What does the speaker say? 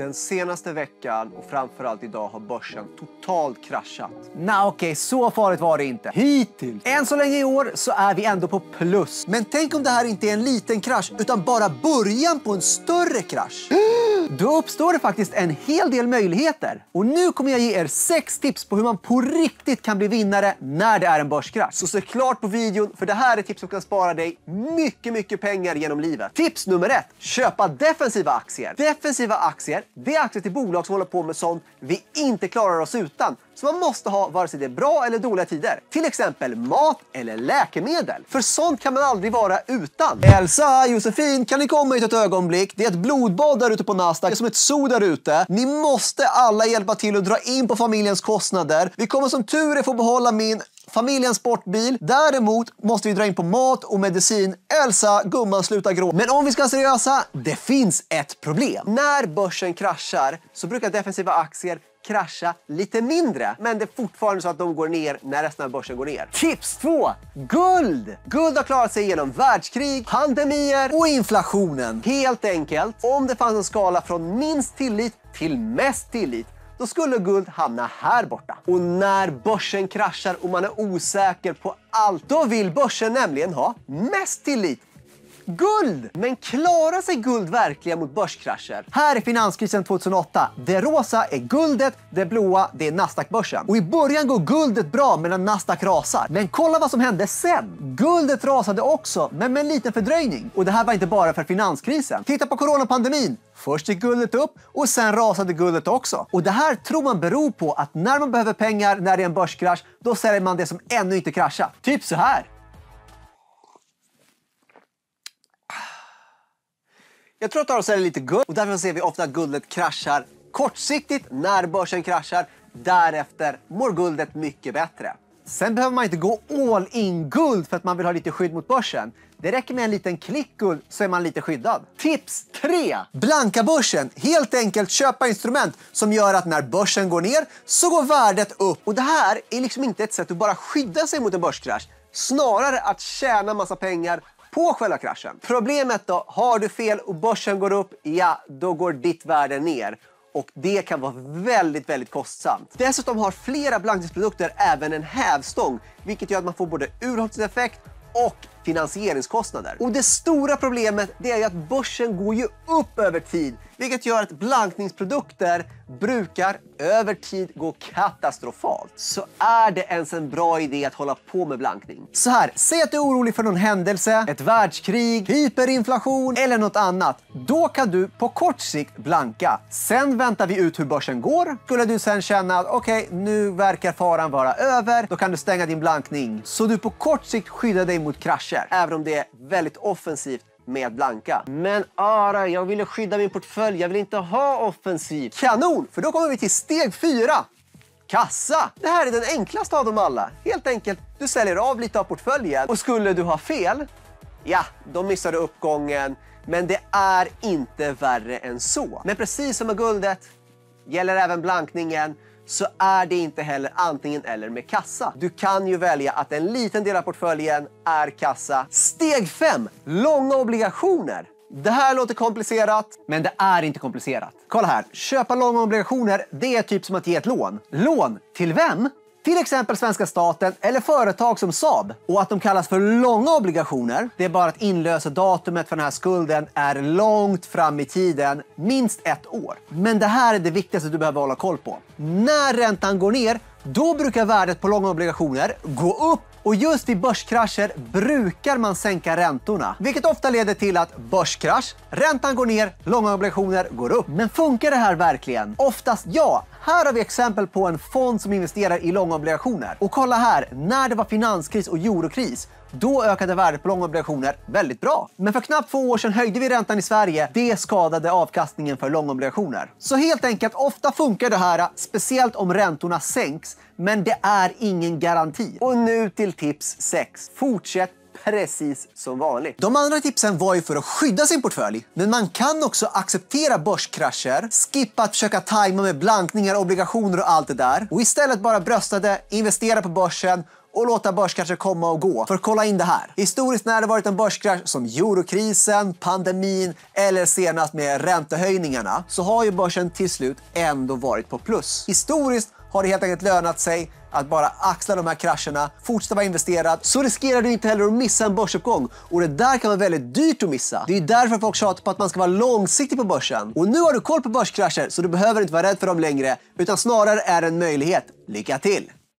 Den senaste veckan och framförallt idag har börsen totalt kraschat. Nej, okej, så farligt var det inte. Hittills. Än så länge i år så är vi ändå på plus. Men tänk om det här inte är en liten krasch utan bara början på en större krasch. Då uppstår det faktiskt en hel del möjligheter. Och nu kommer jag ge er sex tips på hur man på riktigt kan bli vinnare när det är en börskrasch. Så se klart på videon för det här är tips som kan spara dig mycket, mycket pengar genom livet. Tips nummer ett. Köpa defensiva aktier. Defensiva aktier, det är aktier till bolag som håller på med sånt vi inte klarar oss utan som man måste ha vare sig det är bra eller dåliga tider. Till exempel mat eller läkemedel. För sånt kan man aldrig vara utan. Elsa, Josefin, kan ni komma hit ett ögonblick? Det är ett blodbad där ute på Nasdaq, det är som ett zoo där ute. Ni måste alla hjälpa till att dra in på familjens kostnader. Vi kommer som tur är få behålla min familjens sportbil. Däremot måste vi dra in på mat och medicin. Elsa, gumman, sluta gråta. Men om vi ska vara seriösa, det finns ett problem. När börsen kraschar så brukar defensiva aktier krascha lite mindre. Men det är fortfarande så att de går ner när resten av börsen går ner. Tips 2. Guld! Guld har klarat sig genom världskrig, pandemier och inflationen. Helt enkelt, om det fanns en skala från minst tillit till mest tillit då skulle guld hamna här borta. Och när börsen kraschar och man är osäker på allt, då vill börsen nämligen ha mest tillit Guld! Men klarar sig guld verkligen mot börskrascher? Här är finanskrisen 2008. Det rosa är guldet, det blåa det är Nasdaq-börsen. Och i början går guldet bra medan Nasdaq rasar. Men kolla vad som hände sen. Guldet rasade också, men med en liten fördröjning. Och det här var inte bara för finanskrisen. Titta på coronapandemin. Först gick guldet upp och sen rasade guldet också. Och det här tror man beror på att när man behöver pengar när det är en börskrasch, då säljer man det som ännu inte kraschat. Typ så här. Jag tror att de säljer lite guld och därför ser vi ofta att guldet kraschar kortsiktigt när börsen kraschar. Därefter mår guldet mycket bättre. Sen behöver man inte gå all in guld för att man vill ha lite skydd mot börsen. Det räcker med en liten klick guld så är man lite skyddad. Tips 3! Blanka börsen. Helt enkelt köpa instrument som gör att när börsen går ner så går värdet upp. Och det här är liksom inte ett sätt att bara skydda sig mot en börskrasch. Snarare att tjäna massa pengar på själva kraschen. Problemet då, har du fel och börsen går upp, ja, då går ditt värde ner. Och det kan vara väldigt, väldigt kostsamt. Dessutom har flera blankningsprodukter även en hävstång, vilket gör att man får både urholkningseffekt och finansieringskostnader. Och det stora problemet det är ju att börsen går ju upp över tid, vilket gör att blankningsprodukter brukar över tid gå katastrofalt. Så är det ens en bra idé att hålla på med blankning? Så här, säg att du är orolig för någon händelse, ett världskrig, hyperinflation eller något annat. Då kan du på kort sikt blanka. Sen väntar vi ut hur börsen går. Skulle du sen känna att okej, okay, nu verkar faran vara över, då kan du stänga din blankning. Så du på kort sikt skyddar dig mot krascher. Även om det är väldigt offensivt med blanka. Men Ara, jag ville skydda min portfölj. Jag vill inte ha offensiv. Kanon! För då kommer vi till steg fyra. Kassa! Det här är den enklaste av dem alla. Helt enkelt, du säljer av lite av portföljen. Och skulle du ha fel, ja, då missar du uppgången. Men det är inte värre än så. Men precis som med guldet gäller även blankningen så är det inte heller antingen eller med kassa. Du kan ju välja att en liten del av portföljen är kassa. Steg 5. Långa obligationer. Det här låter komplicerat, men det är inte komplicerat. Kolla här. Köpa långa obligationer, det är typ som att ge ett lån. Lån till vem? Till exempel svenska staten eller företag som Saab. Och att de kallas för långa obligationer, det är bara att inlösedatumet för den här skulden är långt fram i tiden, minst ett år. Men det här är det viktigaste du behöver hålla koll på. När räntan går ner, då brukar värdet på långa obligationer gå upp och just vid börskrascher brukar man sänka räntorna, vilket ofta leder till att börskrasch, räntan går ner, långa obligationer går upp. Men funkar det här verkligen? Oftast ja. Här har vi exempel på en fond som investerar i långa obligationer. Och kolla här, när det var finanskris och eurokris, då ökade värdet på långa obligationer väldigt bra. Men för knappt två år sedan höjde vi räntan i Sverige. Det skadade avkastningen för långa obligationer. Så helt enkelt, ofta funkar det här, speciellt om räntorna sänks, men det är ingen garanti. Och nu till tips 6. Fortsätt precis som vanligt. De andra tipsen var ju för att skydda sin portfölj, men man kan också acceptera börskrascher, skippa att försöka tajma med blankningar, obligationer och allt det där och istället bara brösta det, investera på börsen och låta börskrascher komma och gå. För kolla in det här. Historiskt när det varit en börskrasch som eurokrisen, pandemin eller senast med räntehöjningarna så har ju börsen till slut ändå varit på plus. Historiskt har det helt enkelt lönat sig att bara axla de här krascherna, fortsätta vara investerad, så riskerar du inte heller att missa en börsuppgång. Och det där kan vara väldigt dyrt att missa. Det är därför folk tjatar på att man ska vara långsiktig på börsen. Och nu har du koll på börskrascher, så du behöver inte vara rädd för dem längre, utan snarare är det en möjlighet. Lycka till!